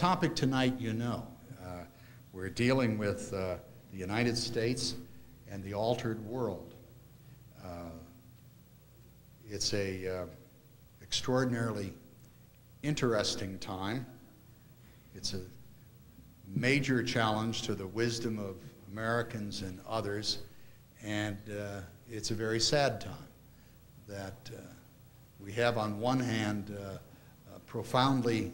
Topic tonight, you know. Uh, we're dealing with uh, the United States and the altered world. Uh, it's a uh, extraordinarily interesting time. It's a major challenge to the wisdom of Americans and others, and uh, it's a very sad time that uh, we have on one hand profoundly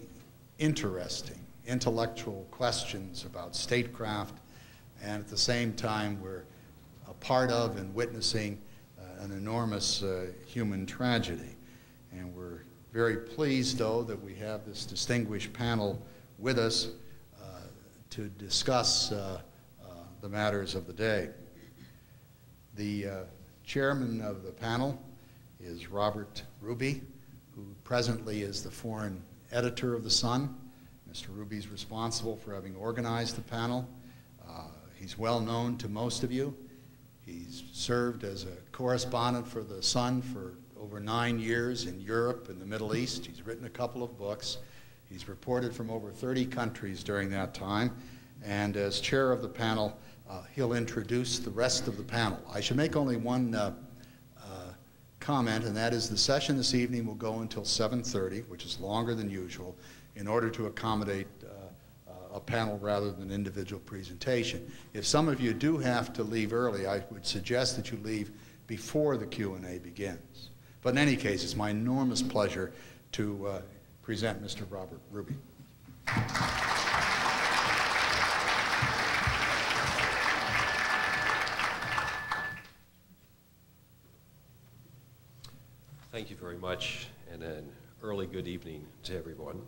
interesting intellectual questions about statecraft, and at the same time we're a part of and witnessing uh, an enormous uh, human tragedy. And we're very pleased, though, that we have this distinguished panel with us uh, to discuss the matters of the day. The chairman of the panel is Robert Ruby, who presently is the foreign editor of The Sun. Mr. Ruby is responsible for having organized the panel. Uh, he's well known to most of you. He's served as a correspondent for The Sun for over nine years in Europe and the Middle East. He's written a couple of books. He's reported from over 30 countries during that time. And as chair of the panel, uh, he'll introduce the rest of the panel. I should make only one uh, comment, and that is the session this evening will go until 7.30, which is longer than usual, in order to accommodate uh, a panel rather than an individual presentation. If some of you do have to leave early, I would suggest that you leave before the Q&A begins. But in any case, it's my enormous pleasure to uh, present Mr. Robert Ruby. Thank you very much, and an early good evening to everyone.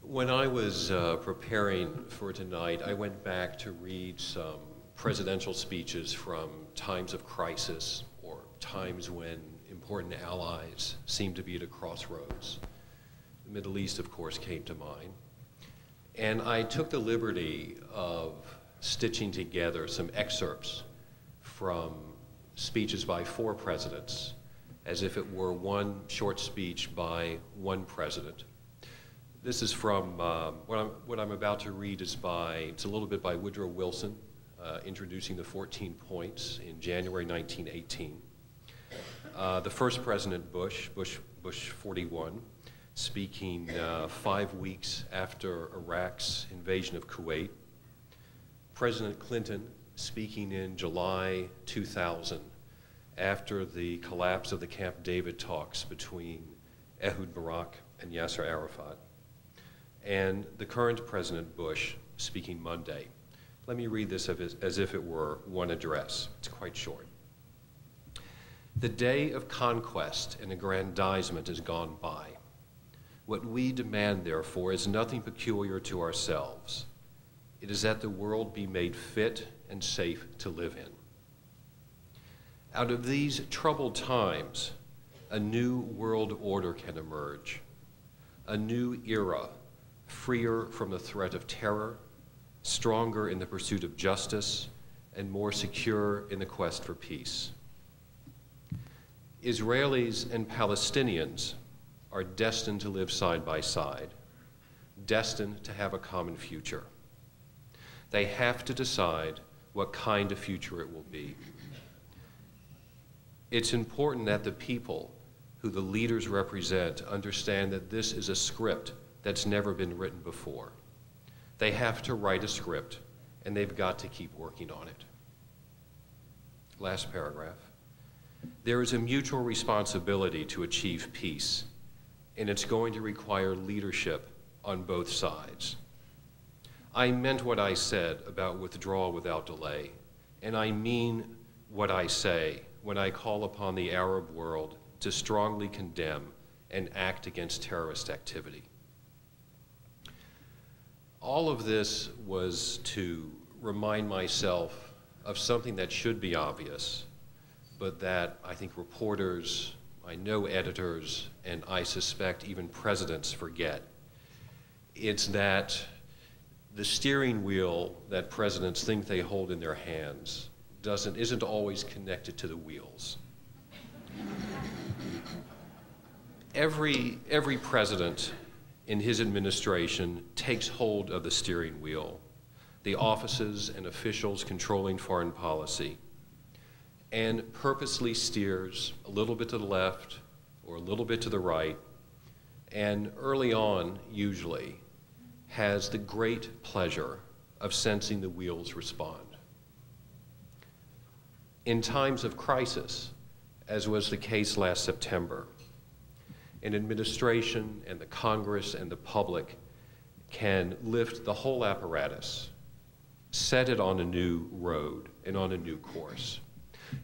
When I was uh, preparing for tonight, I went back to read some presidential speeches from times of crisis or times when important allies seemed to be at a crossroads. The Middle East, of course, came to mind. And I took the liberty of stitching together some excerpts from speeches by four presidents as if it were one short speech by one president. This is from, uh, what, I'm, what I'm about to read is by, it's a little bit by Woodrow Wilson, uh, introducing the 14 points in January 1918. Uh, the first President Bush, Bush, Bush 41, speaking uh, five weeks after Iraq's invasion of Kuwait. President Clinton speaking in July 2000 after the collapse of the Camp David talks between Ehud Barak and Yasser Arafat, and the current President Bush speaking Monday. Let me read this as if it were one address. It's quite short. The day of conquest and aggrandizement is gone by. What we demand, therefore, is nothing peculiar to ourselves. It is that the world be made fit and safe to live in. Out of these troubled times, a new world order can emerge, a new era, freer from the threat of terror, stronger in the pursuit of justice, and more secure in the quest for peace. Israelis and Palestinians are destined to live side by side, destined to have a common future. They have to decide what kind of future it will be it's important that the people who the leaders represent understand that this is a script that's never been written before. They have to write a script, and they've got to keep working on it. Last paragraph. There is a mutual responsibility to achieve peace, and it's going to require leadership on both sides. I meant what I said about withdrawal without delay, and I mean what I say when I call upon the Arab world to strongly condemn and act against terrorist activity. All of this was to remind myself of something that should be obvious, but that I think reporters, I know editors, and I suspect even presidents forget. It's that the steering wheel that presidents think they hold in their hands doesn't, isn't always connected to the wheels. every, every president in his administration takes hold of the steering wheel, the offices and officials controlling foreign policy, and purposely steers a little bit to the left or a little bit to the right, and early on, usually, has the great pleasure of sensing the wheels respond. In times of crisis, as was the case last September, an administration and the Congress and the public can lift the whole apparatus, set it on a new road and on a new course.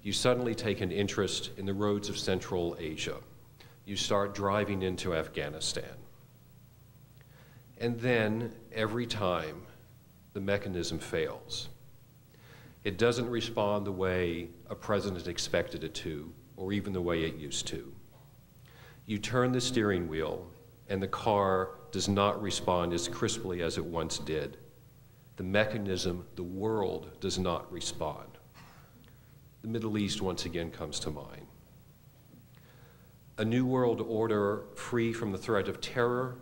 You suddenly take an interest in the roads of Central Asia. You start driving into Afghanistan. And then, every time, the mechanism fails. It doesn't respond the way a president expected it to, or even the way it used to. You turn the steering wheel, and the car does not respond as crisply as it once did. The mechanism, the world, does not respond. The Middle East once again comes to mind. A new world order free from the threat of terror?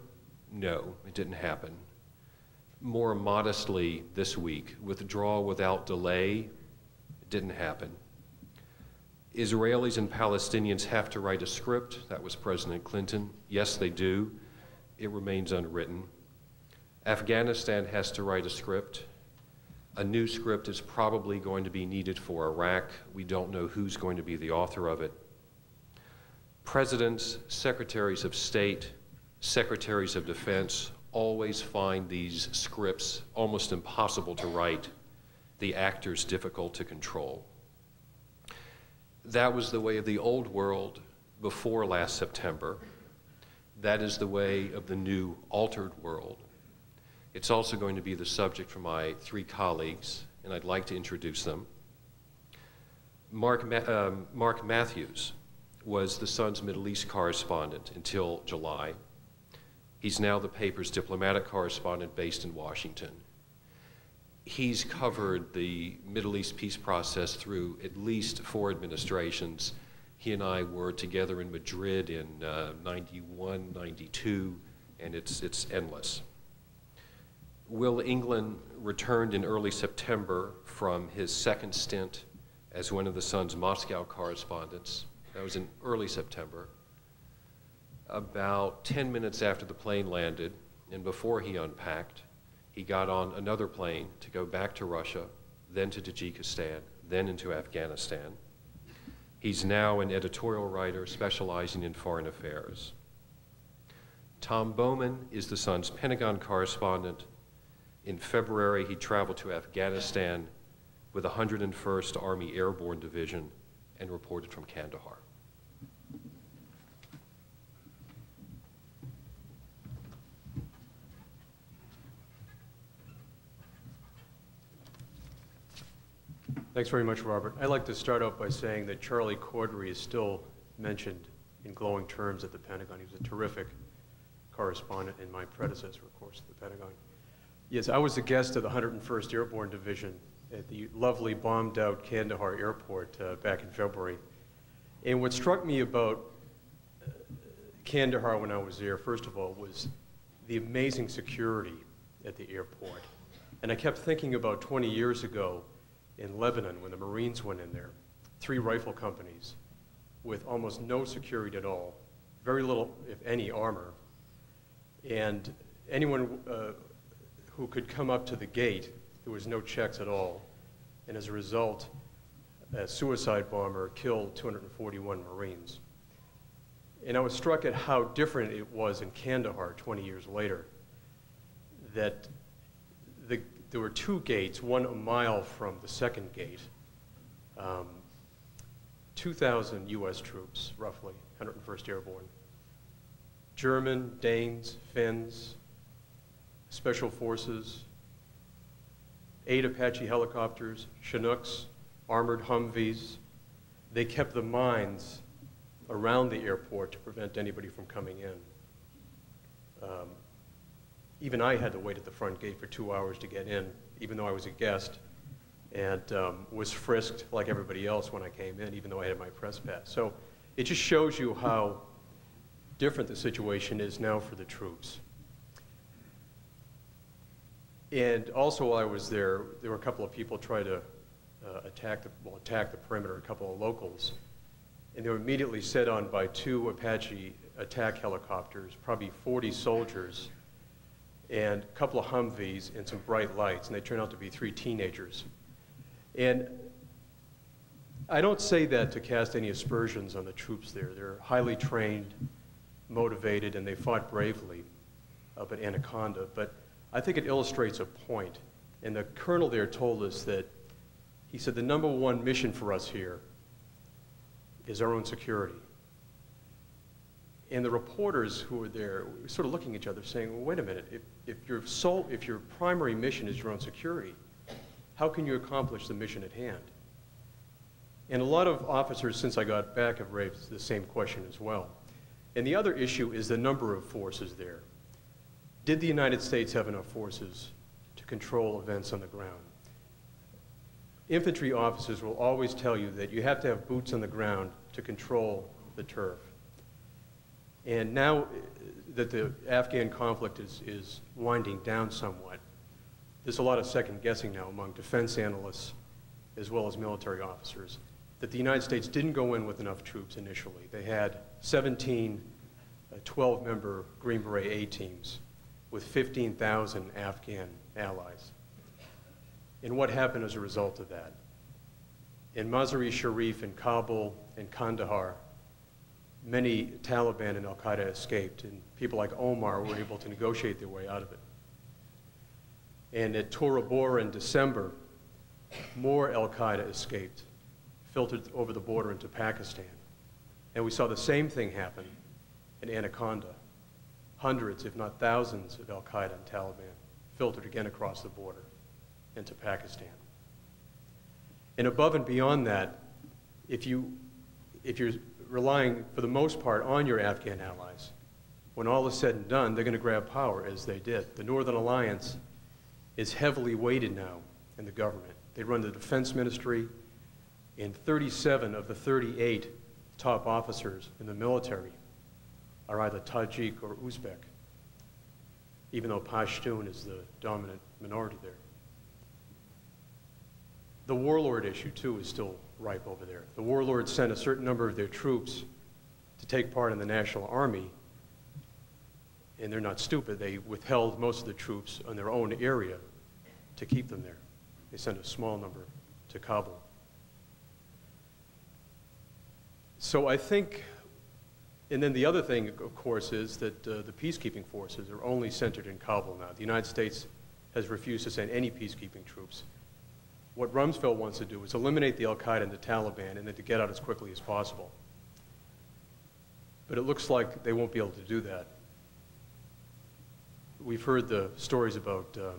No, it didn't happen. More modestly this week, Withdraw without delay? Didn't happen. Israelis and Palestinians have to write a script. That was President Clinton. Yes, they do. It remains unwritten. Afghanistan has to write a script. A new script is probably going to be needed for Iraq. We don't know who's going to be the author of it. Presidents, secretaries of state, secretaries of defense always find these scripts almost impossible to write, the actors difficult to control. That was the way of the old world before last September. That is the way of the new altered world. It's also going to be the subject for my three colleagues, and I'd like to introduce them. Mark, Ma um, Mark Matthews was the Sun's Middle East correspondent until July. He's now the paper's diplomatic correspondent based in Washington he's covered the Middle East peace process through at least four administrations. He and I were together in Madrid in uh, 91, 92, and it's, it's endless. Will Englund returned in early September from his second stint as one of the Sun's Moscow correspondents. That was in early September. About 10 minutes after the plane landed, and before he unpacked, he got on another plane to go back to Russia, then to Tajikistan, then into Afghanistan. He's now an editorial writer specializing in foreign affairs. Tom Bowman is the Sun's Pentagon correspondent. In February, he traveled to Afghanistan with the 101st Army Airborne Division and reported from Kandahar. Thanks very much, Robert. I'd like to start out by saying that Charlie Corddry is still mentioned in glowing terms at the Pentagon. He was a terrific correspondent and my predecessor, of course, at the Pentagon. Yes, I was a guest of the 101st Airborne Division at the lovely bombed out Kandahar Airport uh, back in February. And what struck me about uh, Kandahar when I was there, first of all, was the amazing security at the airport. And I kept thinking about 20 years ago in Lebanon when the Marines went in there, three rifle companies with almost no security at all, very little, if any, armor. And anyone uh, who could come up to the gate, there was no checks at all. And as a result, a suicide bomber killed 241 Marines. And I was struck at how different it was in Kandahar 20 years later. That there were two gates, one a mile from the second gate. Um, 2,000 U.S. troops, roughly, 101st Airborne. German, Danes, Finns, Special Forces, eight Apache helicopters, Chinooks, armored Humvees. They kept the mines around the airport to prevent anybody from coming in. Even I had to wait at the front gate for two hours to get in, even though I was a guest, and um, was frisked like everybody else when I came in, even though I had my press pass. So it just shows you how different the situation is now for the troops. And also while I was there, there were a couple of people try to uh, attack, the, well, attack the perimeter, a couple of locals. And they were immediately set on by two Apache attack helicopters, probably 40 soldiers, and a couple of Humvees and some bright lights. And they turned out to be three teenagers. And I don't say that to cast any aspersions on the troops there. They're highly trained, motivated, and they fought bravely up at Anaconda. But I think it illustrates a point. And the colonel there told us that he said the number one mission for us here is our own security. And the reporters who were there were sort of looking at each other saying, well, wait a minute, if, if, your sole, if your primary mission is your own security, how can you accomplish the mission at hand? And a lot of officers, since I got back, have raised the same question as well. And the other issue is the number of forces there. Did the United States have enough forces to control events on the ground? Infantry officers will always tell you that you have to have boots on the ground to control the turf. And now that the Afghan conflict is, is winding down somewhat, there's a lot of second guessing now among defense analysts as well as military officers that the United States didn't go in with enough troops initially. They had 17 uh, 12 member Green Beret A teams with 15,000 Afghan allies. And what happened as a result of that? In Mazar-e Sharif, in Kabul, in Kandahar, many Taliban and Al Qaeda escaped, and people like Omar were able to negotiate their way out of it. And at Tora Bora in December, more Al Qaeda escaped, filtered over the border into Pakistan. And we saw the same thing happen in Anaconda. Hundreds, if not thousands, of Al Qaeda and Taliban filtered again across the border into Pakistan. And above and beyond that, if, you, if you're relying for the most part on your Afghan allies, when all is said and done, they're going to grab power as they did. The Northern Alliance is heavily weighted now in the government. They run the defense ministry, and 37 of the 38 top officers in the military are either Tajik or Uzbek, even though Pashtun is the dominant minority there. The warlord issue, too, is still ripe over there. The warlords sent a certain number of their troops to take part in the National Army, and they're not stupid. They withheld most of the troops in their own area to keep them there. They sent a small number to Kabul. So I think, and then the other thing, of course, is that uh, the peacekeeping forces are only centered in Kabul now. The United States has refused to send any peacekeeping troops. What Rumsfeld wants to do is eliminate the al-Qaeda and the Taliban and then to get out as quickly as possible. But it looks like they won't be able to do that. We've heard the stories about uh,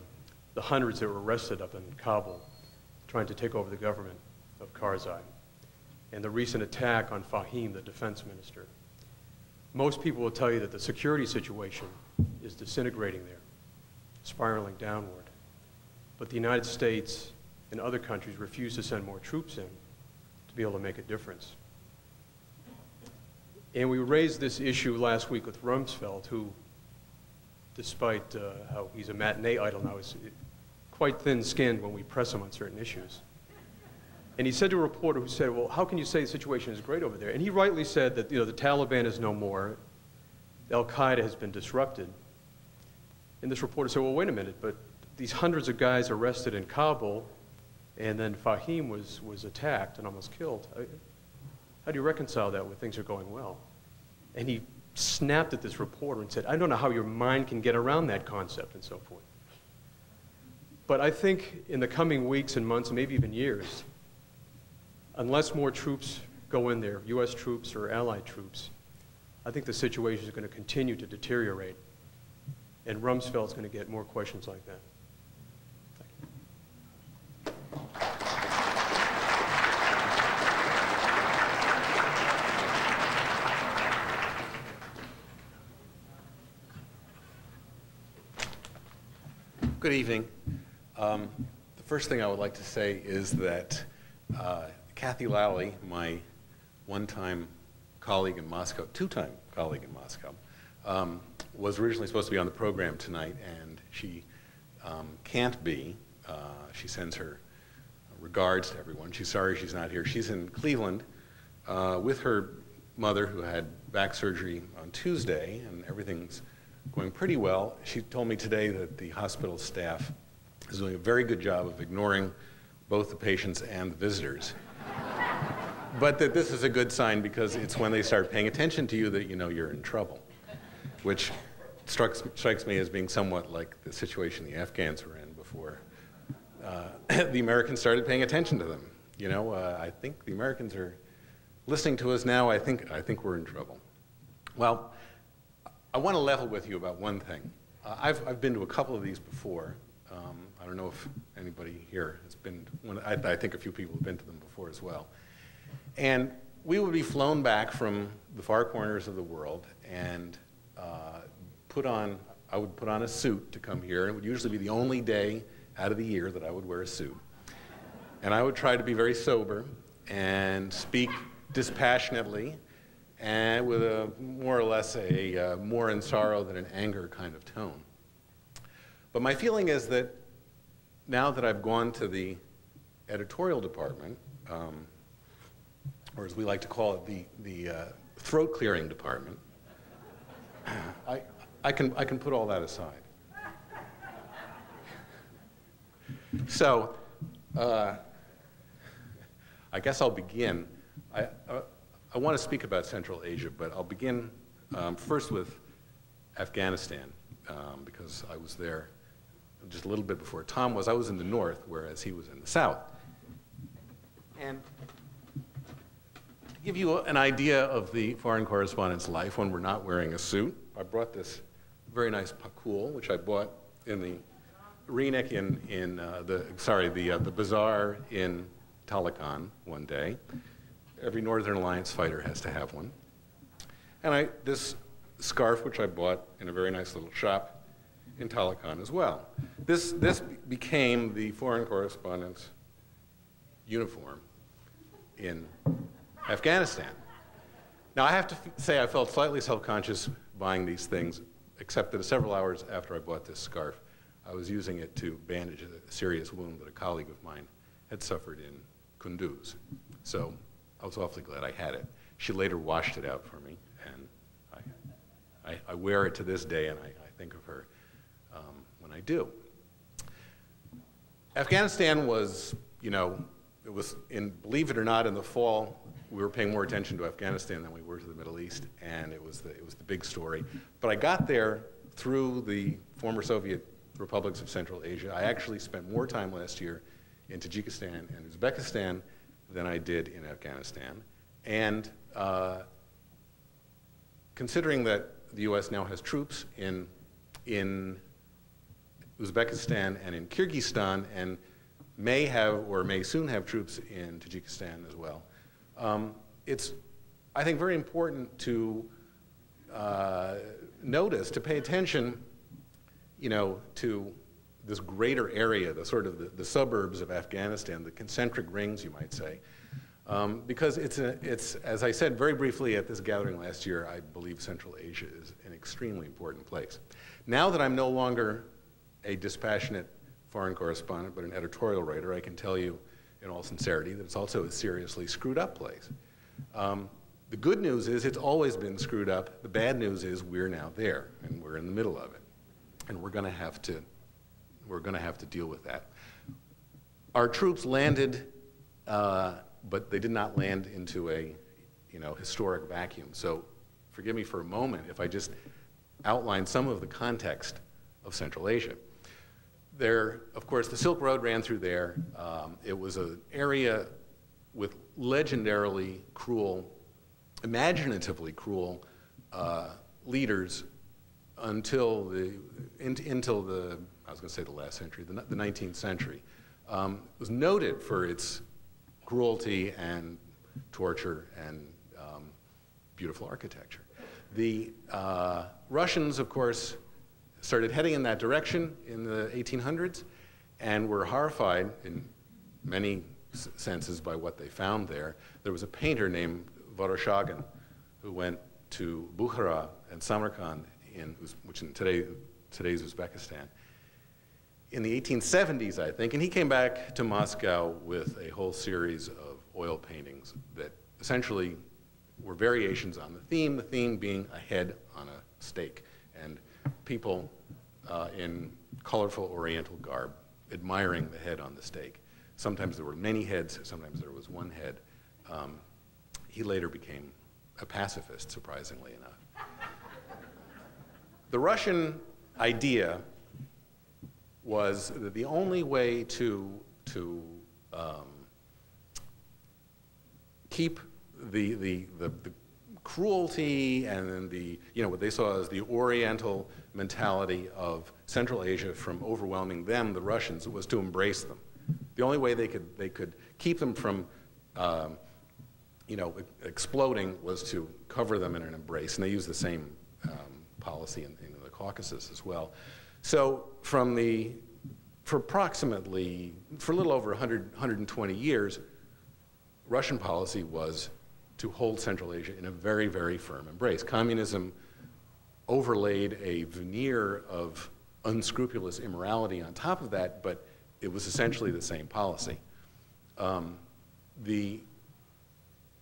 the hundreds that were arrested up in Kabul trying to take over the government of Karzai, and the recent attack on Fahim, the defense minister. Most people will tell you that the security situation is disintegrating there, spiraling downward. But the United States and other countries refuse to send more troops in to be able to make a difference. And we raised this issue last week with Rumsfeld, who despite uh, how he's a matinee idol now, is quite thin-skinned when we press him on certain issues. And he said to a reporter who said, well, how can you say the situation is great over there? And he rightly said that you know, the Taliban is no more, Al-Qaeda has been disrupted. And this reporter said, well, wait a minute, but these hundreds of guys arrested in Kabul, and then Fahim was, was attacked and almost killed. How do you reconcile that when things are going well? And he snapped at this reporter and said, I don't know how your mind can get around that concept and so forth. But I think in the coming weeks and months, maybe even years, unless more troops go in there, U.S. troops or allied troops, I think the situation is going to continue to deteriorate. And Rumsfeld's going to get more questions like that. Good evening. Um, the first thing I would like to say is that uh, Kathy Lally, my one-time colleague in Moscow, two-time colleague in Moscow, um, was originally supposed to be on the program tonight, and she um, can't be. Uh, she sends her regards to everyone. She's sorry she's not here. She's in Cleveland uh, with her mother, who had back surgery on Tuesday, and everything's going pretty well. She told me today that the hospital staff is doing a very good job of ignoring both the patients and the visitors. but that this is a good sign because it's when they start paying attention to you that you know you're in trouble, which strikes, strikes me as being somewhat like the situation the Afghans were in before uh, the Americans started paying attention to them. You know, uh, I think the Americans are listening to us now. I think, I think we're in trouble. Well, I want to level with you about one thing. Uh, I've, I've been to a couple of these before. Um, I don't know if anybody here has been, one, I, I think a few people have been to them before as well. And we would be flown back from the far corners of the world and uh, put on, I would put on a suit to come here, it would usually be the only day out of the year that I would wear a suit. And I would try to be very sober and speak dispassionately and with a more or less a uh, more in sorrow than an anger kind of tone. But my feeling is that now that I've gone to the editorial department, um, or as we like to call it, the, the uh, throat clearing department, I, I, can, I can put all that aside. So, uh, I guess I'll begin. I, uh, I want to speak about Central Asia, but I'll begin um, first with Afghanistan, um, because I was there just a little bit before Tom was. I was in the north, whereas he was in the south. And to give you an idea of the foreign correspondent's life when we're not wearing a suit, I brought this very nice pakul, which I bought in the Reinek in, in uh, the, sorry, the, uh, the bazaar in Taloqan one day. Every Northern Alliance fighter has to have one. And I, this scarf, which I bought in a very nice little shop in Taloqan as well. This, this became the foreign correspondent's uniform in Afghanistan. Now, I have to say I felt slightly self-conscious buying these things, except that several hours after I bought this scarf, I was using it to bandage a serious wound that a colleague of mine had suffered in Kunduz. So I was awfully glad I had it. She later washed it out for me, and I, I, I wear it to this day, and I, I think of her um, when I do. Afghanistan was, you know, it was, in, believe it or not, in the fall, we were paying more attention to Afghanistan than we were to the Middle East, and it was the, it was the big story. But I got there through the former Soviet republics of Central Asia. I actually spent more time last year in Tajikistan and Uzbekistan than I did in Afghanistan. And uh, considering that the US now has troops in, in Uzbekistan and in Kyrgyzstan and may have or may soon have troops in Tajikistan as well, um, it's, I think, very important to uh, notice, to pay attention you know, to this greater area, the sort of the, the suburbs of Afghanistan, the concentric rings, you might say. Um, because it's, a, it's, as I said very briefly at this gathering last year, I believe Central Asia is an extremely important place. Now that I'm no longer a dispassionate foreign correspondent, but an editorial writer, I can tell you in all sincerity that it's also a seriously screwed up place. Um, the good news is it's always been screwed up. The bad news is we're now there, and we're in the middle of it and we're going to have to we're going to have to deal with that. Our troops landed, uh, but they did not land into a you know historic vacuum. So forgive me for a moment if I just outline some of the context of Central Asia. There, of course, the Silk Road ran through there. Um, it was an area with legendarily cruel, imaginatively cruel uh, leaders until the, in, until the, I was going to say the last century, the, the 19th century, um, was noted for its cruelty and torture and um, beautiful architecture. The uh, Russians, of course, started heading in that direction in the 1800s and were horrified in many senses by what they found there. There was a painter named Vereshchagin who went to Bukhara and Samarkand in, which in today, today's Uzbekistan. in the 1870s, I think, and he came back to Moscow with a whole series of oil paintings that essentially were variations on the theme, the theme being a head on a stake, and people uh, in colorful oriental garb admiring the head on the stake. Sometimes there were many heads, sometimes there was one head. Um, he later became a pacifist, surprisingly enough. The Russian idea was that the only way to, to um, keep the, the, the, the cruelty and the, you know, what they saw as the oriental mentality of Central Asia from overwhelming them, the Russians, was to embrace them. The only way they could, they could keep them from, um, you know, exploding was to cover them in an embrace. And they used the same um, policy in, in the Caucasus as well. So from the, for approximately, for a little over 100, 120 years, Russian policy was to hold Central Asia in a very, very firm embrace. Communism overlaid a veneer of unscrupulous immorality on top of that, but it was essentially the same policy. Um, the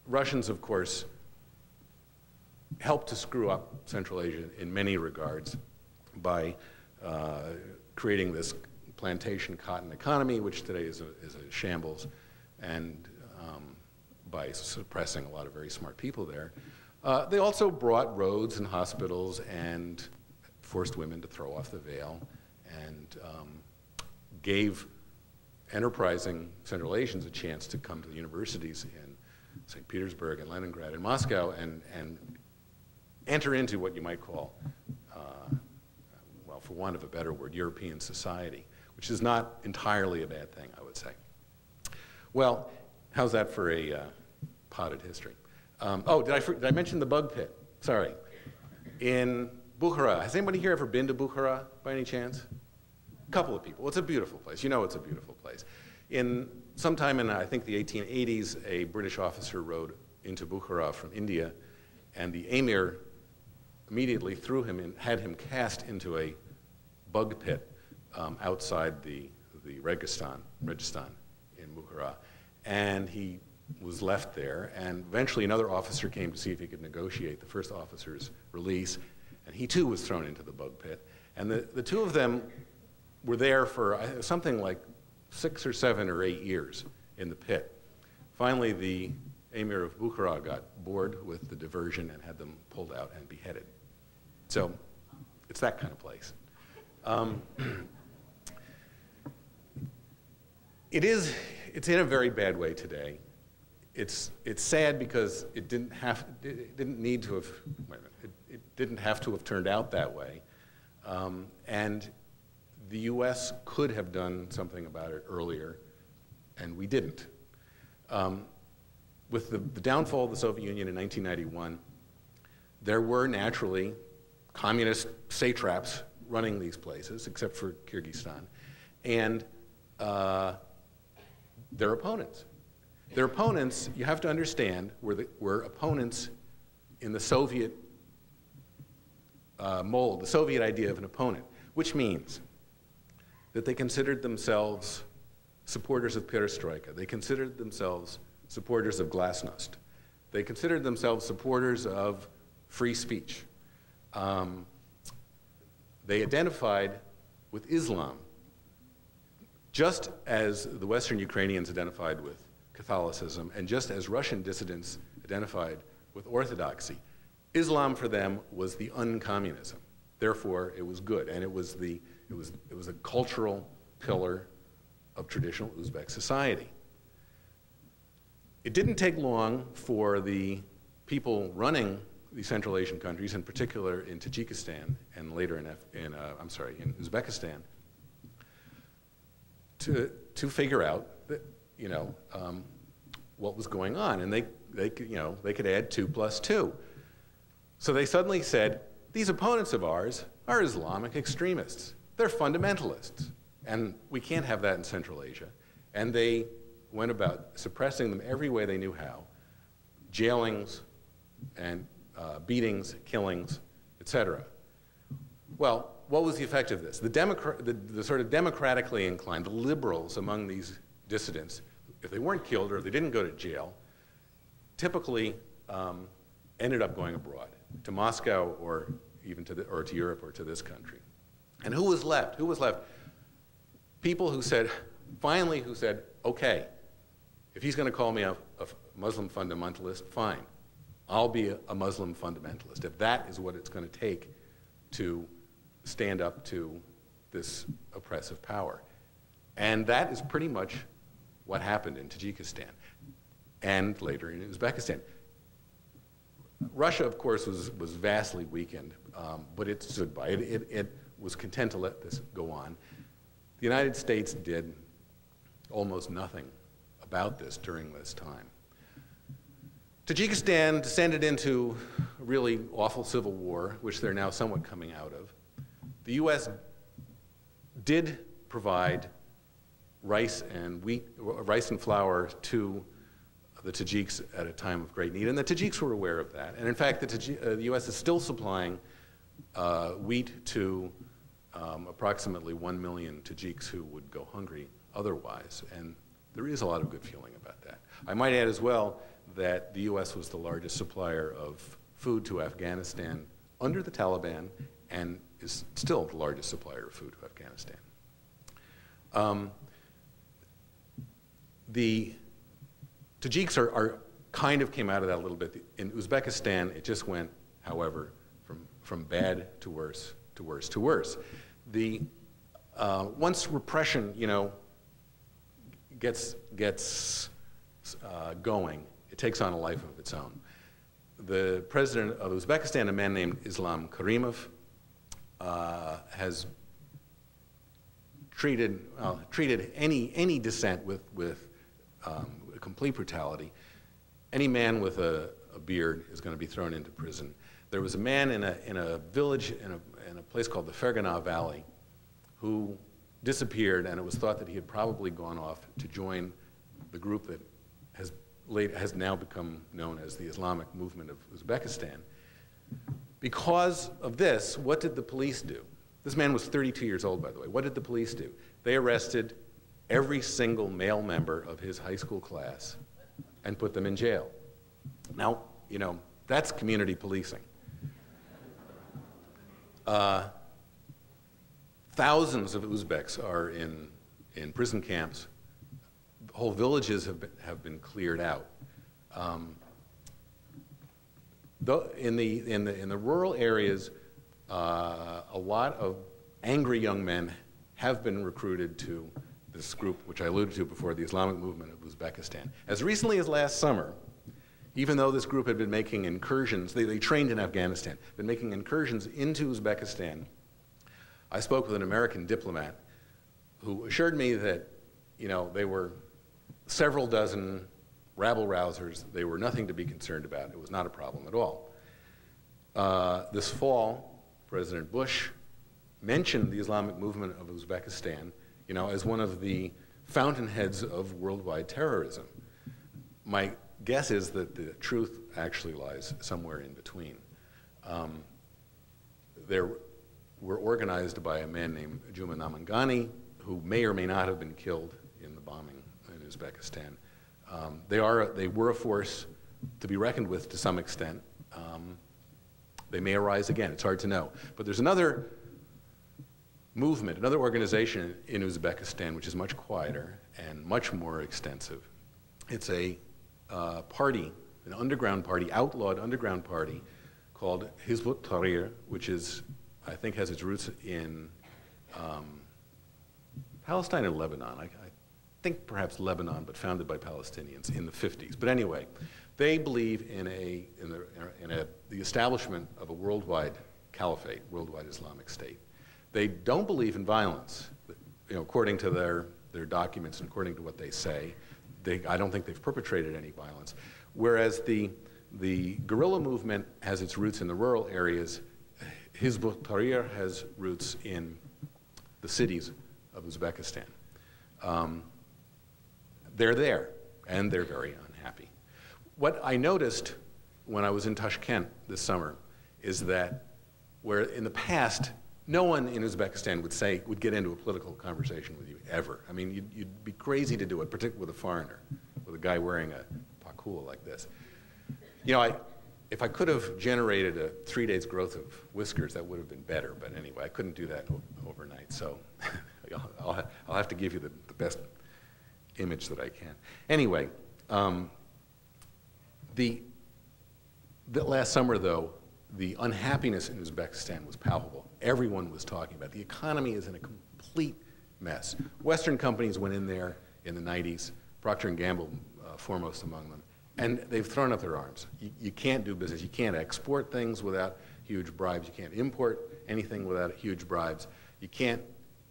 Russians, of course, helped to screw up Central Asia in many regards by uh, creating this plantation cotton economy, which today is a, is a shambles, and by suppressing a lot of very smart people there. Uh, they also brought roads and hospitals and forced women to throw off the veil and um, gave enterprising Central Asians a chance to come to the universities in St. Petersburg and Leningrad and Moscow and, and enter into what you might call, uh, well, for want of a better word, European society, which is not entirely a bad thing, I would say. Well, how's that for a uh, potted history. Um, oh, did I, did I mention the bug pit? Sorry. In Bukhara, has anybody here ever been to Bukhara by any chance? A couple of people. It's a beautiful place. You know it's a beautiful place. In sometime in, I think, the 1880s, a British officer rode into Bukhara from India, and the emir immediately threw him in, had him cast into a bug pit um, outside the, the Registan, Registan in Bukhara. And he was left there, and eventually another officer came to see if he could negotiate the first officer's release, and he too was thrown into the bug pit. And the, the two of them were there for uh, something like six or seven or eight years in the pit. Finally, the emir of Bukhara got bored with the diversion and had them pulled out and beheaded. So it's that kind of place. Um, it is, it's in a very bad way today it's, it's sad because it didn't have, it didn't need to have, it, it didn't have to have turned out that way. Um, and the US could have done something about it earlier, and we didn't. Um, with the, the downfall of the Soviet Union in 1991, there were naturally communist satraps running these places, except for Kyrgyzstan, and uh, their opponents. Their opponents, you have to understand, were, the, were opponents in the Soviet uh, mold, the Soviet idea of an opponent, which means that they considered themselves supporters of perestroika. They considered themselves supporters of glasnost. They considered themselves supporters of free speech. Um, they identified with Islam, just as the Western Ukrainians identified with Catholicism, and just as Russian dissidents identified with Orthodoxy, Islam for them was the uncommunism. Therefore, it was good, and it was, the, it was, it was a cultural pillar of traditional Uzbek society. It didn't take long for the people running the Central Asian countries, in particular in Tajikistan and later in, in uh, I'm sorry, in Uzbekistan, to, to figure out that you know, um, what was going on. And they, they, could, you know, they could add two plus two. So they suddenly said, these opponents of ours are Islamic extremists. They're fundamentalists. And we can't have that in Central Asia. And they went about suppressing them every way they knew how jailings and uh, beatings, killings, etc. Well, what was the effect of this? The, Democrat, the, the sort of democratically inclined, the liberals among these dissidents, if they weren't killed or if they didn't go to jail, typically um, ended up going abroad to Moscow or even to, the, or to Europe or to this country. And who was left? Who was left? People who said, finally, who said, okay, if he's going to call me a, a, Muslim fundamentalist, fine. I'll be a, Muslim fundamentalist. If that is what it's going to take to stand up to this oppressive power. And that is pretty much what happened in Tajikistan and later in Uzbekistan. Russia, of course, was, was vastly weakened, um, but it stood by it. it. It was content to let this go on. The United States did almost nothing about this during this time. Tajikistan descended into a really awful civil war, which they're now somewhat coming out of. The U.S. did provide rice and wheat, rice and flour to the Tajiks at a time of great need, and the Tajiks were aware of that. And in fact, the, uh, the U.S. is still supplying uh, wheat to um, approximately one million Tajiks who would go hungry otherwise, and there is a lot of good feeling about that. I might add as well that the U.S. was the largest supplier of food to Afghanistan under the Taliban and is still the largest supplier of food to Afghanistan. Um, the Tajiks are, are, kind of came out of that a little bit. In Uzbekistan, it just went, however, from, from bad to worse to worse to worse. The, uh, once repression, you know, gets, gets uh, going, takes on a life of its own. The president of Uzbekistan, a man named Islam Karimov, uh, has treated, treated any, any dissent with, with um, complete brutality. Any man with a, a beard is going to be thrown into prison. There was a man in a, in a village in a, in a place called the Fergana Valley who disappeared, and it was thought that he had probably gone off to join the group that has, late, has now become known as the Islamic Movement of Uzbekistan. Because of this, what did the police do? This man was 32 years old, by the way. What did the police do? They arrested every single male member of his high school class and put them in jail. Now, you know, that's community policing. Uh, thousands of Uzbeks are in, in prison camps. Whole villages have been, have been cleared out. Um, in, the, in, the, in the rural areas, uh, a lot of angry young men have been recruited to this group, which I alluded to before, the Islamic movement of Uzbekistan. As recently as last summer, even though this group had been making incursions, they, they trained in Afghanistan, been making incursions into Uzbekistan, I spoke with an American diplomat who assured me that, you know, they were several dozen rabble rousers. They were nothing to be concerned about. It was not a problem at all. Uh, this fall, President Bush mentioned the Islamic movement of Uzbekistan you know, as one of the fountainheads of worldwide terrorism. My guess is that the truth actually lies somewhere in between. Um, they were organized by a man named Juma Namangani, who may or may not have been killed in the bombing in Uzbekistan. Um, they, are, they were a force to be reckoned with to some extent. Um, they may arise again. It's hard to know. But there's another movement, another organization in Uzbekistan, which is much quieter and much more extensive. It's a uh, party, an underground party, outlawed underground party called Hizb ut-Tahrir, which is, I think, has its roots in um, Palestine and Lebanon. I think perhaps Lebanon, but founded by Palestinians in the 50s. But anyway, they believe in, a, in, the, in a, the establishment of a worldwide caliphate, worldwide Islamic state. They don't believe in violence, you know, according to their, their documents and according to what they say. They, I don't think they've perpetrated any violence. Whereas the, the guerrilla movement has its roots in the rural areas, Hizb ut-Tahrir has roots in the cities of Uzbekistan. Um, they're there, and they're very unhappy. What I noticed when I was in Tashkent this summer is that where in the past no one in Uzbekistan would say, would get into a political conversation with you ever. I mean, you'd, you'd be crazy to do it, particularly with a foreigner, with a guy wearing a pakul like this. You know, I, if I could have generated a three days growth of whiskers, that would have been better. But anyway, I couldn't do that overnight. So I'll, I'll have to give you the, the best image that I can. Anyway, um, the, the last summer, though, the unhappiness in Uzbekistan was palpable. Everyone was talking about it. The economy is in a complete mess. Western companies went in there in the 90s, Procter & Gamble uh, foremost among them, and they've thrown up their arms. You, you can't do business. You can't export things without huge bribes. You can't import anything without huge bribes. You can't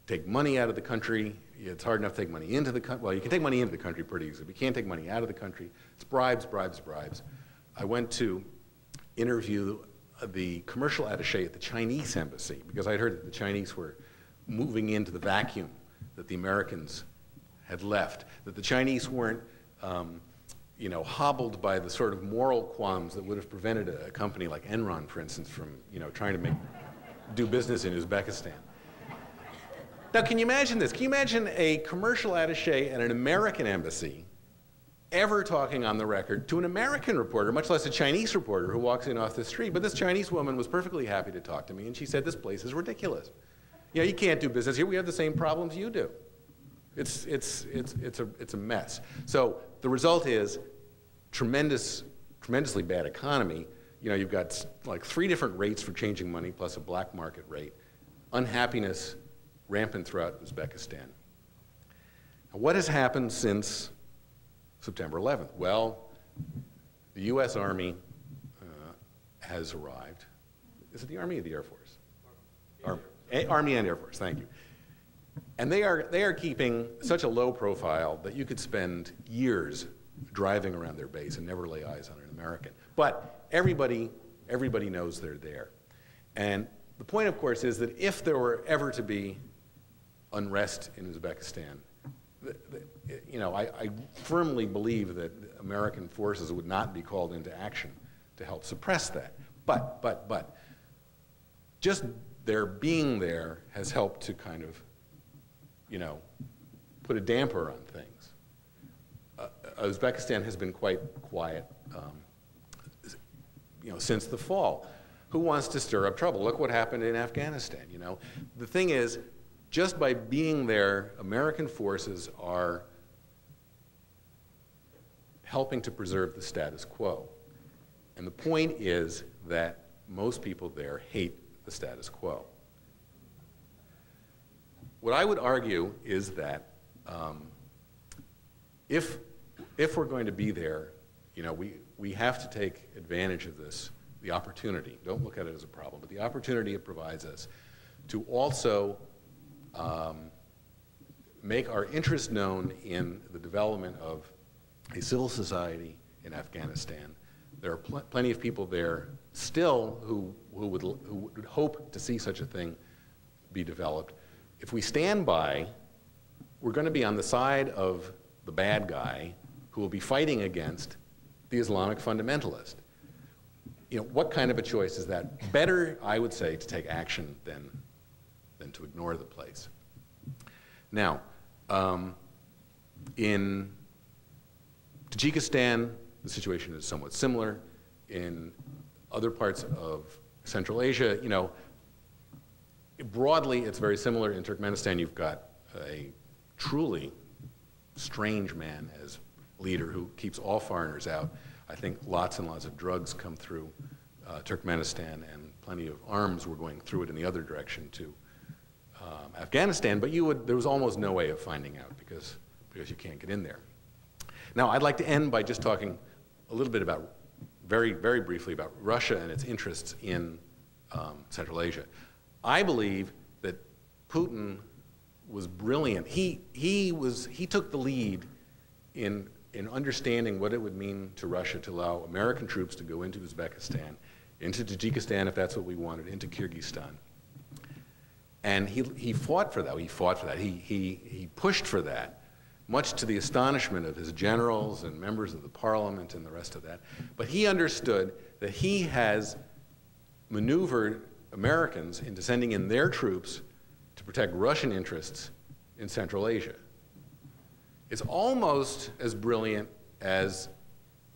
take money out of the country. It's hard enough to take money into the country. Well, you can take money into the country pretty easily, but you can't take money out of the country. It's bribes, bribes, bribes. I went to interview the commercial attache at the Chinese embassy because I'd heard that the Chinese were moving into the vacuum that the Americans had left, that the Chinese weren't um, you know, hobbled by the sort of moral qualms that would have prevented a, a company like Enron, for instance, from you know, trying to make, do business in Uzbekistan. Now, can you imagine this? Can you imagine a commercial attache at an American embassy ever talking on the record to an American reporter, much less a Chinese reporter who walks in off the street? But this Chinese woman was perfectly happy to talk to me, and she said, This place is ridiculous. You know, you can't do business here. We have the same problems you do. It's, it's, it's, it's, a, it's a mess. So the result is tremendous, tremendously bad economy. You know, you've got like three different rates for changing money plus a black market rate. Unhappiness rampant throughout Uzbekistan. Now, what has happened since September 11th? Well, the U.S. Army uh, has arrived. Is it the Army or the Air Force? Army. Army and Air Force, thank you. And they are, they are keeping such a low profile that you could spend years driving around their base and never lay eyes on an American. But everybody, everybody knows they're there. And the point, of course, is that if there were ever to be unrest in Uzbekistan, the, the, you know, I, I firmly believe that American forces would not be called into action to help suppress that. But, but, but, just their being there has helped to kind of, you know, put a damper on things. Uh, Uzbekistan has been quite quiet, um, you know, since the fall. Who wants to stir up trouble? Look what happened in Afghanistan. You know, the thing is, just by being there, American forces are helping to preserve the status quo. And the point is that most people there hate the status quo. What I would argue is that um, if, if we're going to be there, you know, we, we have to take advantage of this, the opportunity. Don't look at it as a problem, but the opportunity it provides us to also um, make our interest known in the development of a civil society in Afghanistan. There are pl plenty of people there still who, who, would, who would hope to see such a thing be developed. If we stand by, we're going to be on the side of the bad guy who will be fighting against the Islamic fundamentalist. You know, what kind of a choice is that? Better, I would say, to take action than than to ignore the place. Now, um, in Tajikistan, the situation is somewhat similar. In other parts of Central Asia, you know, broadly it's very similar. In Turkmenistan, you've got a truly strange man as leader who keeps all foreigners out. I think lots and lots of drugs come through uh, Turkmenistan, and plenty of arms were going through it in the other direction too um, Afghanistan, but you would, there was almost no way of finding out because, because you can't get in there. Now, I'd like to end by just talking a little bit about, very, very briefly, about Russia and its interests in um, Central Asia. I believe that Putin was brilliant. He, he, was, he took the lead in, in understanding what it would mean to Russia to allow American troops to go into Uzbekistan, into Tajikistan if that's what we wanted, into Kyrgyzstan. And he, he fought for that. He fought for that. He, he, he pushed for that, much to the astonishment of his generals and members of the parliament and the rest of that. But he understood that he has maneuvered Americans into sending in their troops to protect Russian interests in Central Asia. It's almost as brilliant as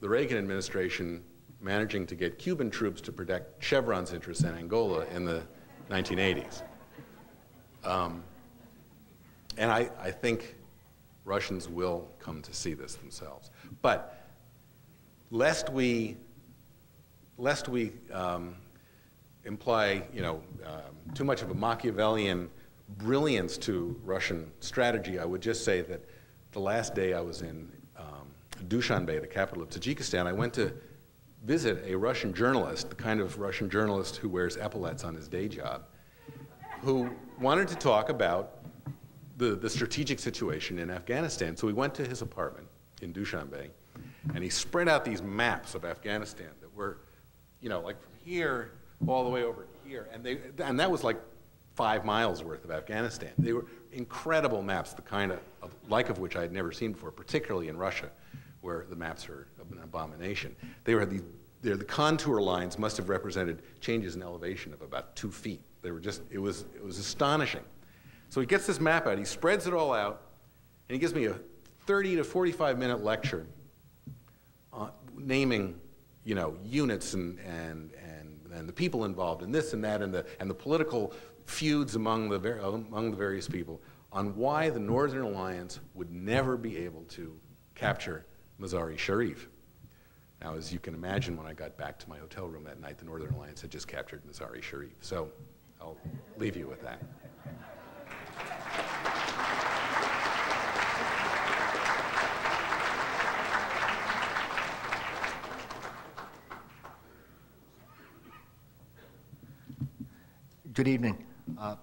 the Reagan administration managing to get Cuban troops to protect Chevron's interests in Angola in the 1980s. Um, and I, I think Russians will come to see this themselves. But lest we, lest we um, imply, you know, um, too much of a Machiavellian brilliance to Russian strategy, I would just say that the last day I was in um, Dushanbe, the capital of Tajikistan, I went to visit a Russian journalist, the kind of Russian journalist who wears epaulets on his day job, who wanted to talk about the, the strategic situation in Afghanistan. So we went to his apartment in Dushanbe, and he spread out these maps of Afghanistan that were, you know, like from here all the way over here. And, they, and that was like five miles worth of Afghanistan. They were incredible maps, the kind of, of like of which I had never seen before, particularly in Russia, where the maps are an abomination. They were these, the contour lines must have represented changes in elevation of about two feet. They were just, it was, it was astonishing. So he gets this map out, he spreads it all out, and he gives me a 30 to 45 minute lecture uh, naming, you know, units and, and, and, and the people involved and this and that and the, and the political feuds among the, among the various people on why the Northern Alliance would never be able to capture Mazar-e Sharif. Now, as you can imagine, when I got back to my hotel room that night, the Northern Alliance had just captured Mazar-e Sharif. So I'll leave you with that. Good evening. Uh,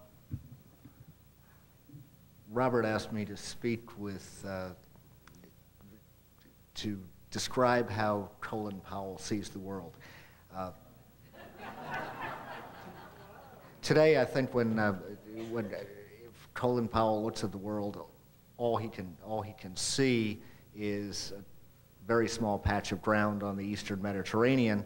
Robert asked me to speak with, uh, to describe how Colin Powell sees the world. Uh, today, I think when, uh, when Colin Powell looks at the world, all he can, all he can see is a very small patch of ground on the eastern Mediterranean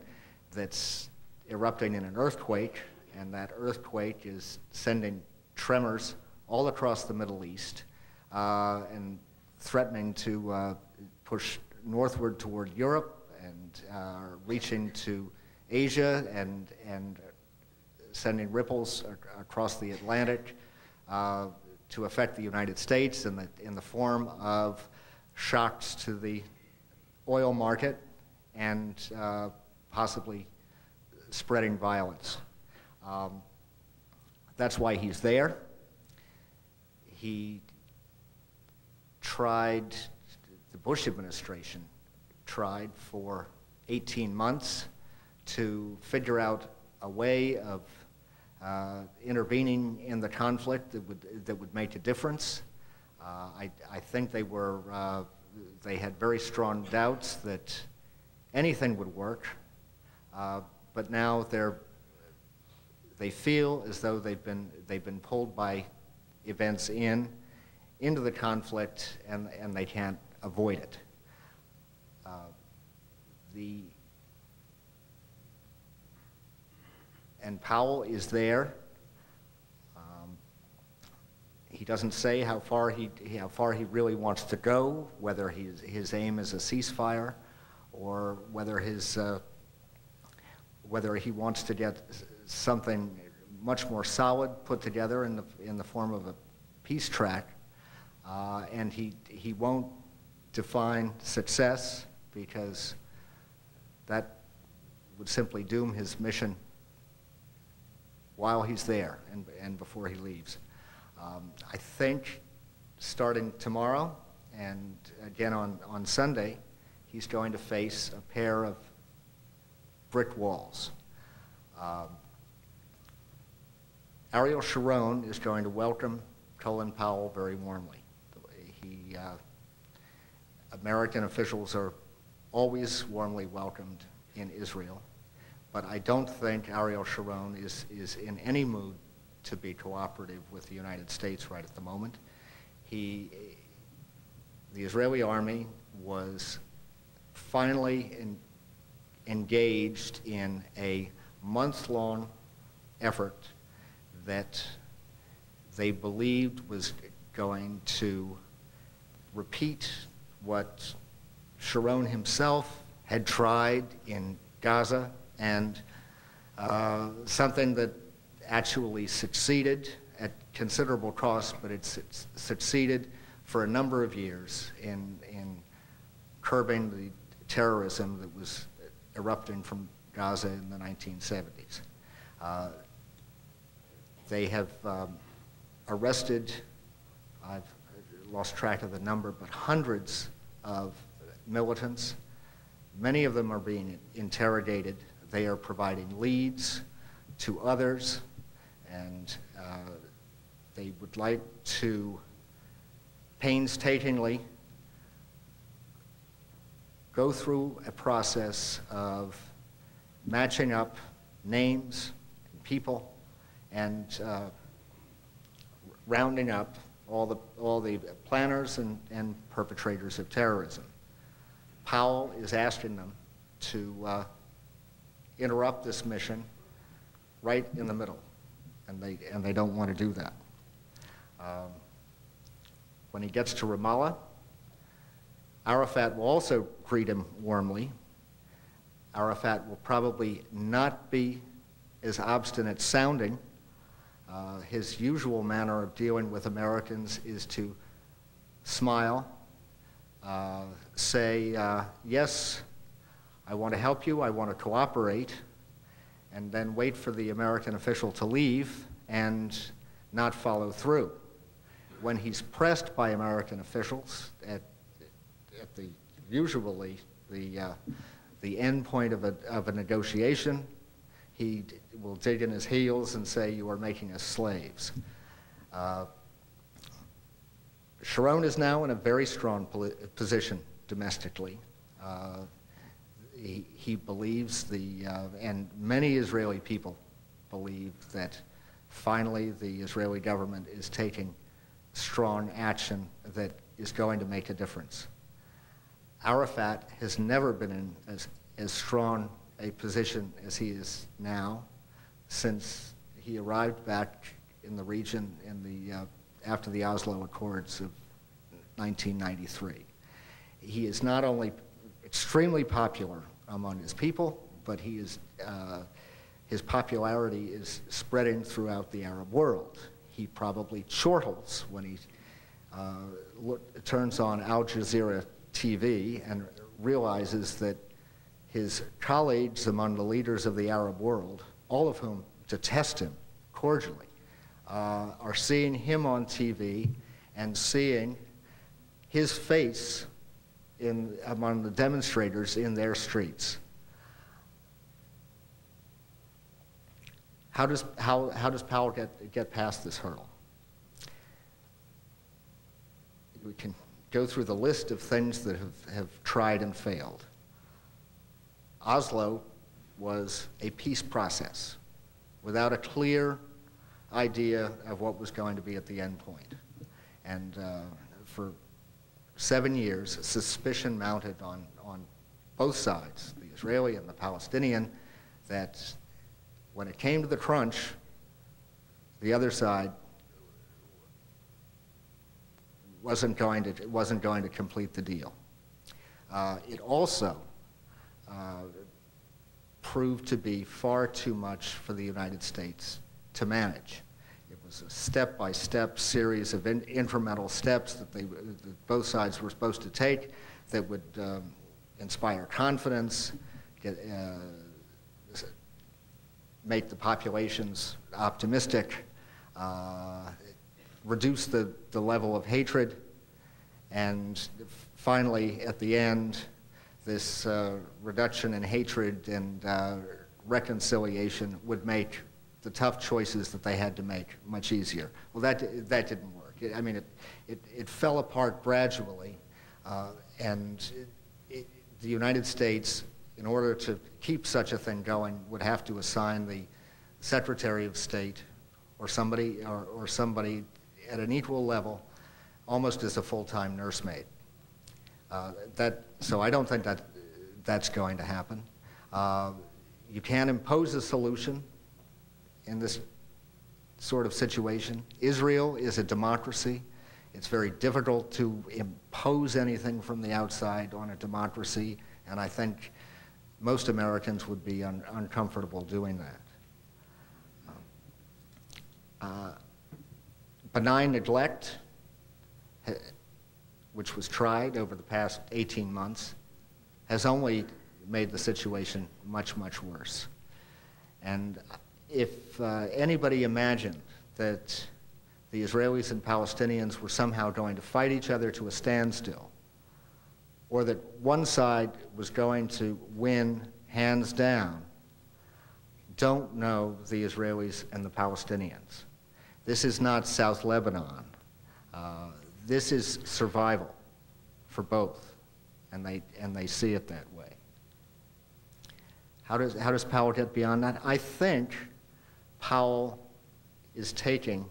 that's erupting in an earthquake and that earthquake is sending tremors all across the Middle East uh, and threatening to uh, push northward toward Europe and uh, reaching to Asia and, and sending ripples across the Atlantic uh, to affect the United States in the, in the form of shocks to the oil market and uh, possibly spreading violence. Um, that's why he's there. He tried, the Bush administration tried for 18 months to figure out a way of uh, intervening in the conflict that would, that would make a difference. Uh, I, I, think they were, uh, they had very strong doubts that anything would work, uh, but now they're they feel as though they've been, they've been pulled by events in, into the conflict, and, and they can't avoid it. Uh, the, and Powell is there. Um, he doesn't say how far he, how far he really wants to go, whether his, his aim is a ceasefire or whether, his, uh, whether he wants to get something much more solid put together in the, in the form of a peace track. Uh, and he, he won't define success because that would simply doom his mission while he's there and, and before he leaves. Um, I think starting tomorrow and again on, on Sunday, he's going to face a pair of brick walls. Um, Ariel Sharon is going to welcome Colin Powell very warmly. He, uh, American officials are always warmly welcomed in Israel, but I don't think Ariel Sharon is, is in any mood to be cooperative with the United States right at the moment. He, the Israeli army was finally in, engaged in a month-long effort that they believed was going to repeat what Sharon himself had tried in Gaza and uh, something that actually succeeded at considerable cost, but it's succeeded for a number of years in, in curbing the terrorism that was erupting from Gaza in the 1970s. Uh, they have um, arrested, I've lost track of the number, but hundreds of militants. Many of them are being interrogated. They are providing leads to others, and uh, they would like to painstakingly go through a process of matching up names and people and uh, rounding up all the, all the planners and, and perpetrators of terrorism. Powell is asking them to uh, interrupt this mission right in the middle, and they, and they don't want to do that. Um, when he gets to Ramallah, Arafat will also greet him warmly. Arafat will probably not be as obstinate sounding uh, his usual manner of dealing with Americans is to smile, uh, say, uh, yes, I want to help you, I want to cooperate, and then wait for the American official to leave and not follow through. When he's pressed by American officials at, at the usually the, uh, the end point of a, of a negotiation, he will dig in his heels and say, You are making us slaves. Uh, Sharon is now in a very strong position domestically. Uh, he, he, believes the, uh, and many Israeli people believe that finally the Israeli government is taking strong action that is going to make a difference. Arafat has never been in as, as strong a position as he is now since he arrived back in the region in the, uh, after the Oslo Accords of 1993. He is not only extremely popular among his people, but he is, uh, his popularity is spreading throughout the Arab world. He probably chortles when he uh, look, turns on Al Jazeera TV and realizes that his colleagues among the leaders of the Arab world, all of whom detest him cordially, uh, are seeing him on TV and seeing his face in, among the demonstrators in their streets. How does, how, how does Powell get, get past this hurdle? We can go through the list of things that have, have tried and failed. Oslo was a peace process without a clear idea of what was going to be at the end point. And uh, for seven years, suspicion mounted on, on both sides, the Israeli and the Palestinian, that when it came to the crunch, the other side wasn't going to, wasn't going to complete the deal. Uh, it also uh, proved to be far too much for the United States to manage. Step-by-step series of in incremental steps that, they, that both sides were supposed to take that would um, inspire confidence, get, uh, make the populations optimistic, uh, reduce the, the level of hatred, and finally, at the end, this uh, reduction in hatred and uh, reconciliation would make the tough choices that they had to make much easier. Well, that, that didn't work. It, I mean, it, it, it, fell apart gradually, uh, and it, the United States, in order to keep such a thing going, would have to assign the Secretary of State or somebody, or, or somebody at an equal level, almost as a full-time nursemaid. Uh, that, so I don't think that that's going to happen. Uh, you can impose a solution in this sort of situation. Israel is a democracy. It's very difficult to impose anything from the outside on a democracy, and I think most Americans would be un uncomfortable doing that. Uh, benign neglect, which was tried over the past 18 months, has only made the situation much, much worse. And if uh, anybody imagined that the Israelis and Palestinians were somehow going to fight each other to a standstill, or that one side was going to win hands down, don't know the Israelis and the Palestinians. This is not South Lebanon. Uh, this is survival for both, and they, and they see it that way. How does, how does Powell get beyond that? I think Powell is taking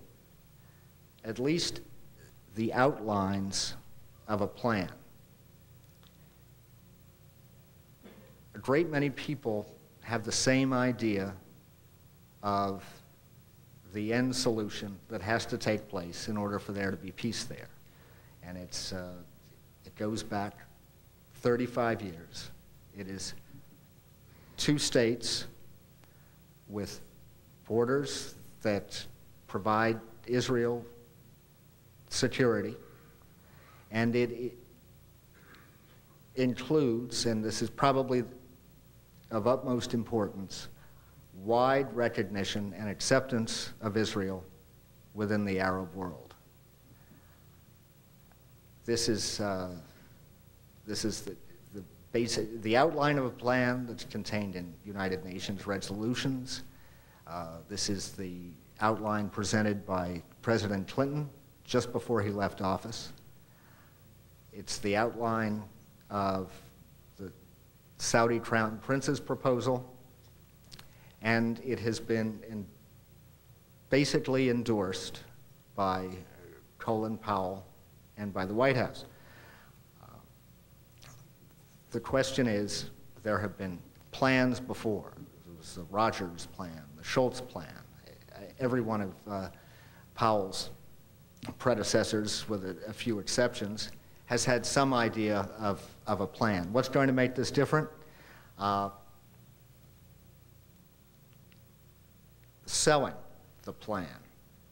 at least the outlines of a plan. A great many people have the same idea of the end solution that has to take place in order for there to be peace there. And it's, uh, it goes back 35 years. It is two states with borders that provide Israel security, and it, includes, and this is probably of utmost importance, wide recognition and acceptance of Israel within the Arab world. This is, uh, this is the, the, basic, the outline of a plan that's contained in United Nations resolutions. Uh, this is the outline presented by President Clinton just before he left office. It's the outline of the Saudi Crown Prince's proposal and it has been in, basically endorsed by Colin Powell and by the White House. Uh, the question is, there have been plans before. There was the Rogers plan, the Shultz plan. Every one of uh, Powell's predecessors, with a, a, few exceptions, has had some idea of, of a plan. What's going to make this different? Uh, selling the plan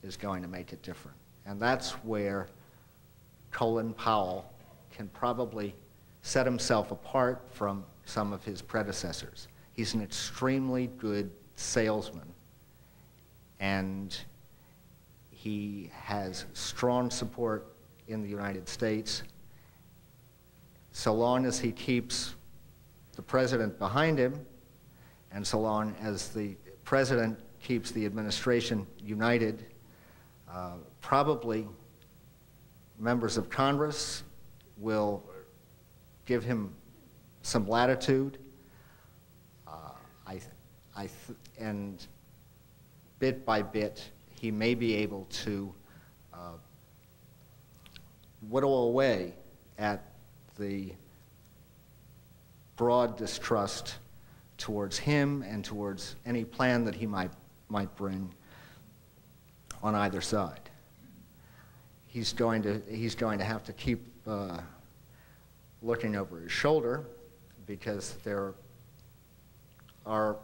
is going to make it different. And that's where Colin Powell can probably set himself apart from some of his predecessors. He's an extremely good salesman, and he has strong support in the United States. So long as he keeps the president behind him, and so long as the president keeps the administration united. Uh, probably members of Congress will give him some latitude. And bit by bit, he may be able to uh, whittle away at the broad distrust towards him and towards any plan that he might might bring on either side. He's going to, he's going to have to keep uh, looking over his shoulder because there are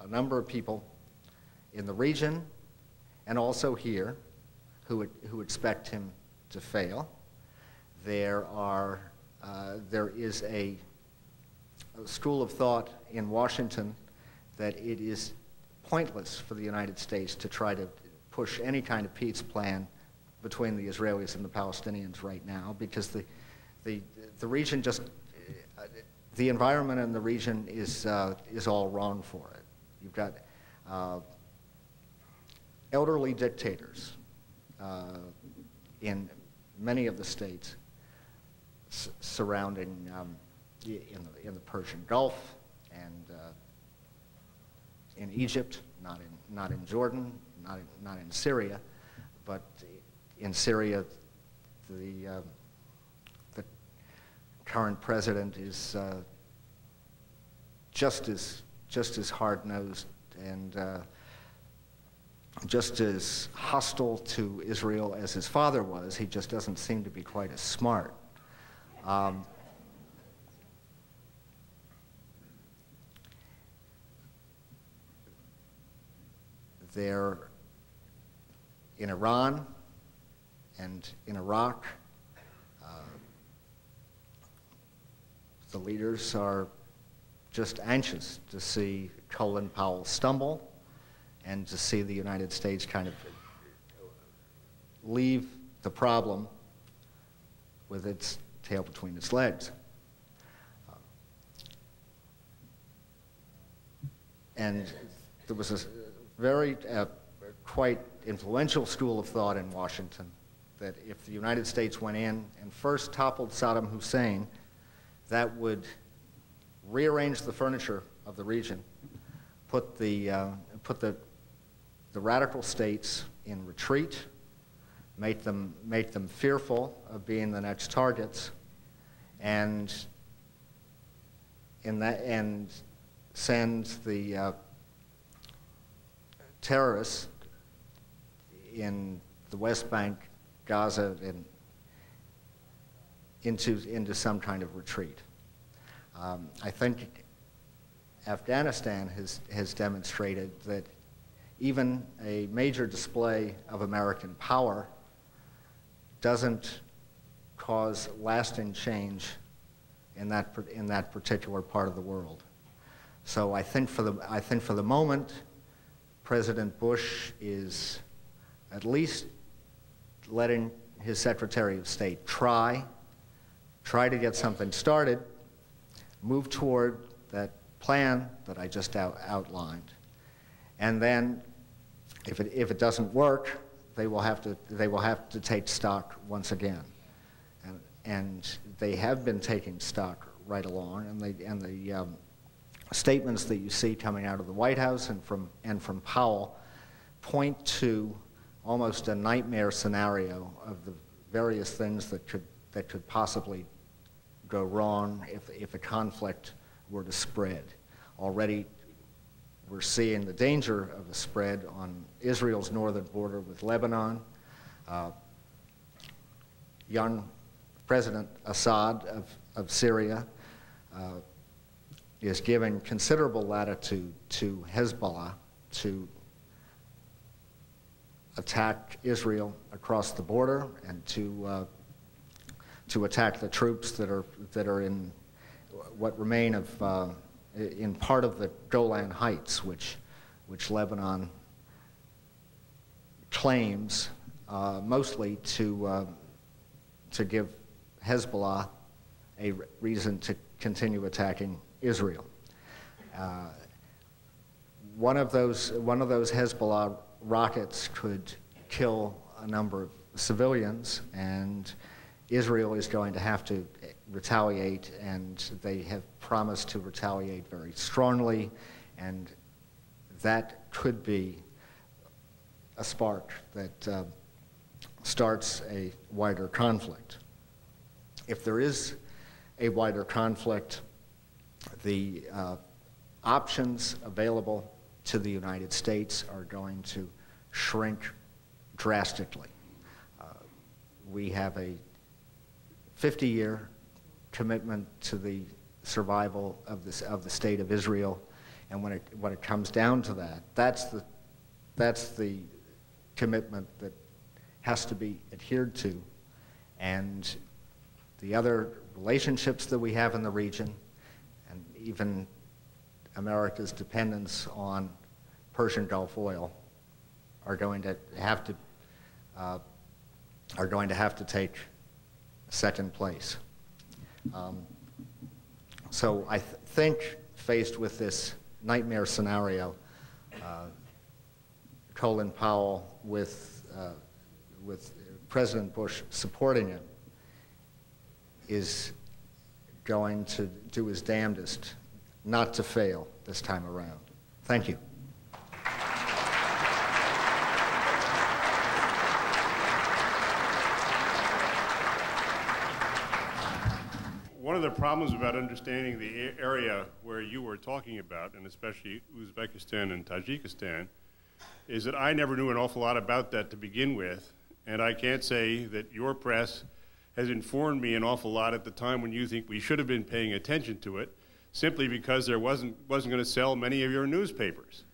a number of people in the region and also here who, who expect him to fail. There, are, uh, there is a, a school of thought in Washington that it is pointless for the United States to try to push any kind of peace plan between the Israelis and the Palestinians right now because the, the, the region just, the environment in the region is, uh, is all wrong for it. You've got uh, elderly dictators uh, in many of the states surrounding um, in, the, in the Persian Gulf and uh, in Egypt, not in, not in Jordan, not in, not in Syria, but in Syria, the, uh, the current president is uh, just as, just as hard-nosed and uh, just as hostile to Israel as his father was. He just doesn't seem to be quite as smart. Um, there, in Iran and in Iraq, uh, the leaders are just anxious to see Colin Powell stumble and to see the United States kind of leave the problem with its tail between its legs. And there was a very, uh, quite influential school of thought in Washington that if the United States went in and first toppled Saddam Hussein, that would rearrange the furniture of the region, put the, uh, put the, the radical states in retreat, make them, make them fearful of being the next targets, and, in that, and send the uh, terrorists in the West Bank, Gaza, and into, into some kind of retreat. Um, I think Afghanistan has, has demonstrated that even a major display of American power doesn't cause lasting change in that, in that particular part of the world. So I think for the, I think for the moment, President Bush is at least letting his Secretary of State try, try to get something started, move toward that plan that I just out, outlined. And then if it, if it doesn't work, they will have to, they will have to take stock once again. And, and they have been taking stock right along, and, they, and the um, statements that you see coming out of the White House and from, and from Powell point to almost a nightmare scenario of the various things that could, that could possibly go wrong if, if a conflict were to spread. Already, we're seeing the danger of a spread on Israel's northern border with Lebanon. Uh, young President Assad of, of Syria uh, is giving considerable latitude to Hezbollah to attack Israel across the border and to, uh, to attack the troops that are, that are in what remain of, uh, in part of the Golan Heights, which, which Lebanon claims uh, mostly to, uh, to give Hezbollah a reason to continue attacking Israel. Uh, one of those one of those Hezbollah rockets could kill a number of civilians, and Israel is going to have to retaliate, and they have promised to retaliate very strongly, and that could be a spark that uh, starts a wider conflict. If there is a wider conflict, the uh, options available to the United States are going to shrink drastically. Uh, we have a 50 year commitment to the survival of, this, of the state of Israel. And when it, when it comes down to that, that's the, that's the commitment that has to be adhered to. And the other relationships that we have in the region, and even America's dependence on Persian Gulf oil are going to have to uh, are going to have to take second place. Um, so I th think faced with this nightmare scenario, uh, Colin Powell with uh, with President Bush supporting him is going to do his damnedest not to fail this time around. Thank you. One of the problems about understanding the area where you were talking about, and especially Uzbekistan and Tajikistan, is that I never knew an awful lot about that to begin with, and I can't say that your press has informed me an awful lot at the time when you think we should have been paying attention to it, simply because there wasn't, wasn't going to sell many of your newspapers.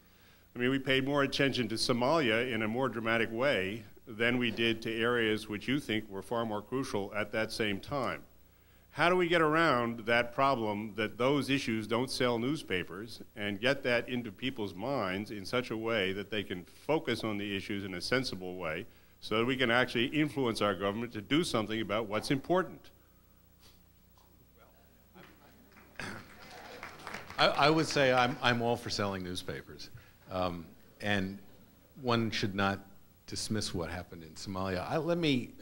I mean, we paid more attention to Somalia in a more dramatic way than we did to areas which you think were far more crucial at that same time. How do we get around that problem that those issues don't sell newspapers and get that into people's minds in such a way that they can focus on the issues in a sensible way so that we can actually influence our government to do something about what's important? I, I would say I'm, I'm all for selling newspapers. Um, and one should not dismiss what happened in Somalia. I, let, me,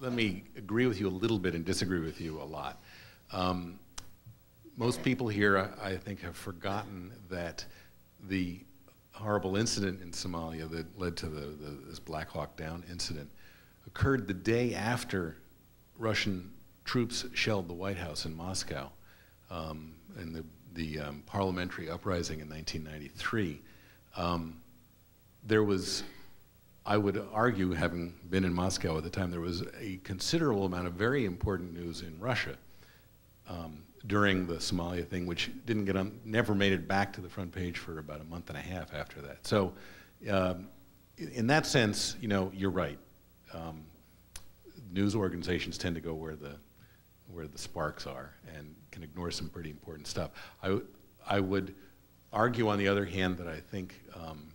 let me agree with you a little bit and disagree with you a lot. Um, most people here, I, think, have forgotten that the horrible incident in Somalia that led to the, the, this Black Hawk Down incident occurred the day after Russian troops shelled the White House in Moscow um, in the, the um, parliamentary uprising in 1993. Um, there was, I would argue, having been in Moscow at the time, there was a considerable amount of very important news in Russia um, during the Somalia thing, which didn't get on, never made it back to the front page for about a month and a half after that. So, um, in that sense, you know, you're right. Um, news organizations tend to go where the where the sparks are and can ignore some pretty important stuff. I, I would argue, on the other hand, that I think um,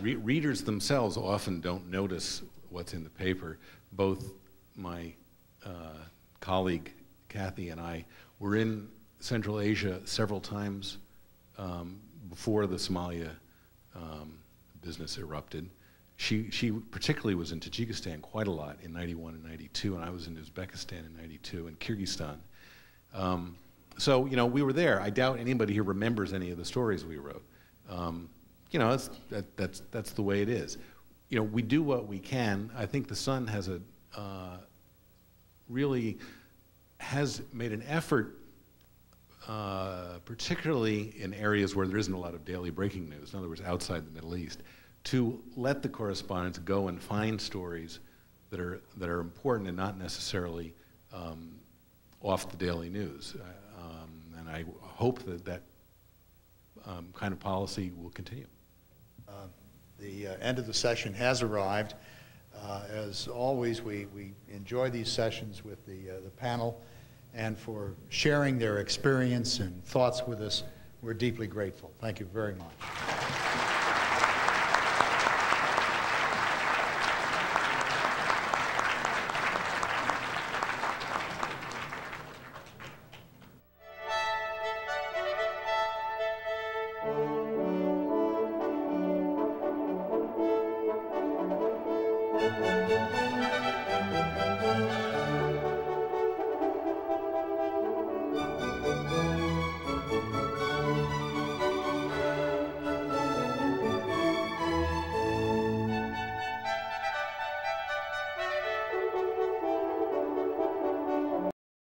re readers themselves often don't notice what's in the paper. Both my uh, colleague Kathy and I were in Central Asia several times um, before the Somalia um, business erupted. She, she particularly was in Tajikistan quite a lot in 91 and 92, and I was in Uzbekistan in 92 and Kyrgyzstan. Um, so, you know, we were there. I doubt anybody here remembers any of the stories we wrote. Um, you know, that's, that, that's, that's the way it is. You know, we do what we can. I think the Sun has a uh, really has made an effort, uh, particularly in areas where there isn't a lot of daily breaking news, in other words, outside the Middle East, to let the correspondents go and find stories that are, that are important and not necessarily um, off the daily news. Uh, um, and I hope that that um, kind of policy will continue. Uh, the uh, end of the session has arrived. Uh, as always, we, we enjoy these sessions with the, the panel, and for sharing their experience and thoughts with us, we're deeply grateful. Thank you very much.